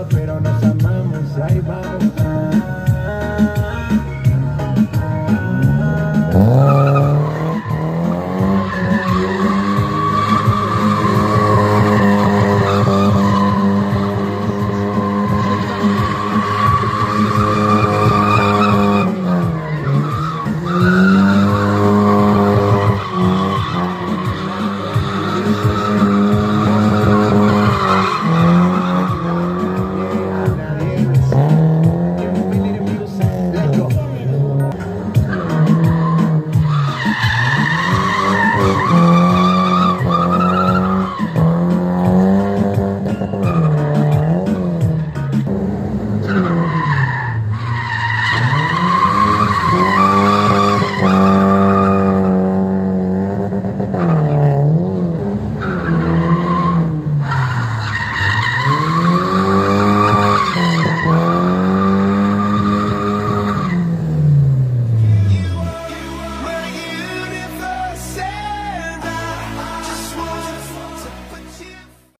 pero nos amamos, ahí vamos. Oh.